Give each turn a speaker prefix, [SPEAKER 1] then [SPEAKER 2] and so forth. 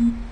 [SPEAKER 1] Mm-hmm.